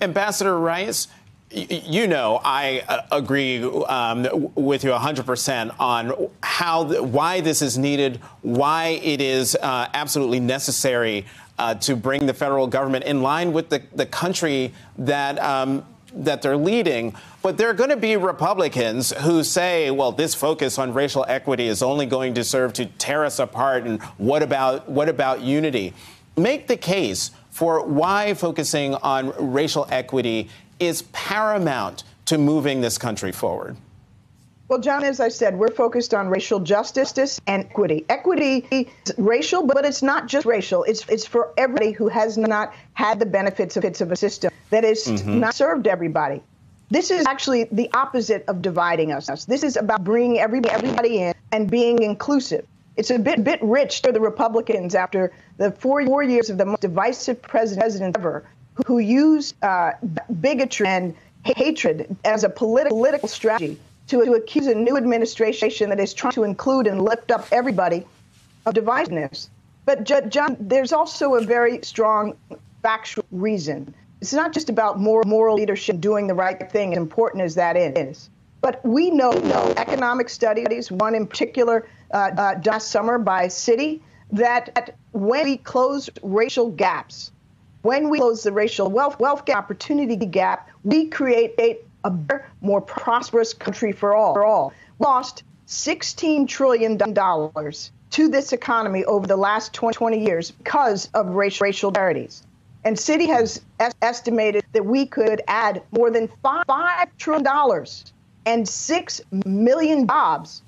Ambassador Rice, you know, I uh, agree um, with you 100% on how, why this is needed, why it is uh, absolutely necessary uh, to bring the federal government in line with the, the country that. Um, that they're leading. But there are going to be Republicans who say, well, this focus on racial equity is only going to serve to tear us apart. And what about what about unity? Make the case for why focusing on racial equity is paramount to moving this country forward. Well, John, as I said, we're focused on racial justice and equity. Equity is racial, but it's not just racial. It's it's for everybody who has not had the benefits of, of a system that has mm-hmm. not served everybody. This is actually the opposite of dividing us. This is about bringing everybody, everybody in and being inclusive. It's a bit bit rich for the Republicans after the four, four years of the most divisive president ever, who used uh, bigotry and hatred as a politi- political strategy to, to accuse a new administration that is trying to include and lift up everybody of divisiveness. But, John, there's also a very strong factual reason. It's not just about more moral leadership doing the right thing, as important as that is. But we know, know economic studies, one in particular uh, uh, last summer by Citi, that when we close racial gaps, when we close the racial wealth, wealth gap, opportunity gap, we create a a better, more prosperous country for all. For all. Lost $16 trillion to this economy over the last 20 20 years because of racial, racial disparities. And Citi has es- estimated that we could add more than $5 trillion and 6 million jobs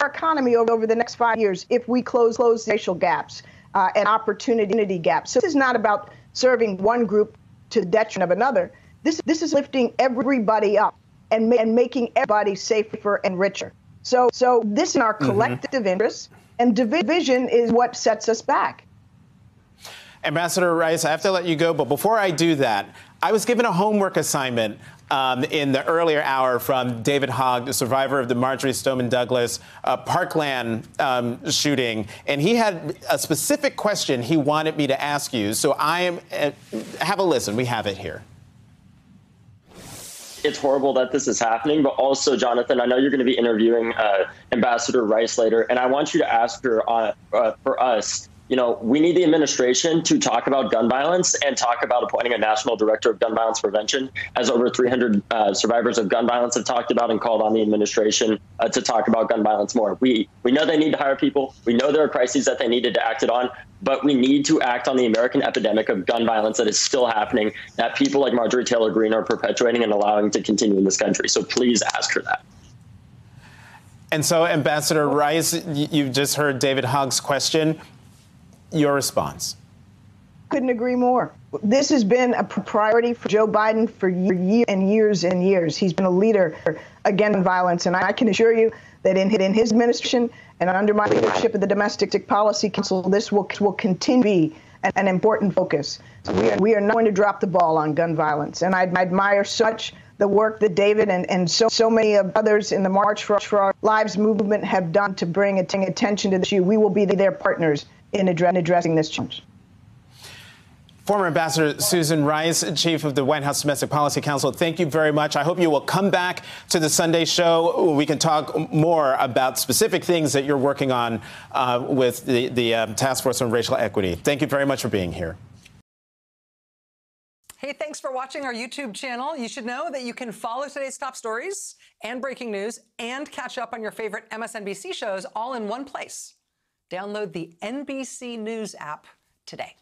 our economy over, over the next five years if we close, close racial gaps uh, and opportunity gaps. So this is not about serving one group to the detriment of another. This, this is lifting everybody up and, ma- and making everybody safer and richer. So, so this is in our mm-hmm. collective mm-hmm. interest, and division is what sets us back. Ambassador Rice, I have to let you go, but before I do that, I was given a homework assignment um, in the earlier hour from David Hogg, the survivor of the Marjory Stoneman Douglas uh, Parkland um, shooting, and he had a specific question he wanted me to ask you. So I am uh, have a listen. We have it here it's horrible that this is happening, but also, Jonathan, I know you're going to be interviewing uh, Ambassador Rice later, and I want you to ask her uh, uh, for us you know, we need the administration to talk about gun violence and talk about appointing a national director of gun violence prevention, as over 300 uh, survivors of gun violence have talked about and called on the administration uh, to talk about gun violence more. We we know they need to hire people. We know there are crises that they needed to act it on, but we need to act on the American epidemic of gun violence that is still happening, that people like Marjorie Taylor Greene are perpetuating and allowing to continue in this country. So please ask her that. And so, Ambassador Rice, you've just heard David Hogg's question. Your response? Couldn't agree more. This has been a priority for Joe Biden for years and years and years. He's been a leader against violence, and I can assure you that in, in his administration and under my leadership of the Domestic Policy Council, this will, will continue to be an, an important focus. So we, are, we are not going to drop the ball on gun violence, and I, I admire such the work that David and, and so, so many of others in the March for, Our Lives movement have done to bring attention to this issue. We will be their partners in addressing this challenge. Former Ambassador Susan Rice, Chief of the White House Domestic Policy Council, thank you very much. I hope you will come back to the Sunday show. We can talk more about specific things that you're working on uh, with the, the uh, Task Force on Racial Equity. Thank you very much for being here. Hey, thanks for watching our YouTube channel. You should know that you can follow today's top stories and breaking news and catch up on your favorite MSNBC shows all in one place. Download the NBC News app today.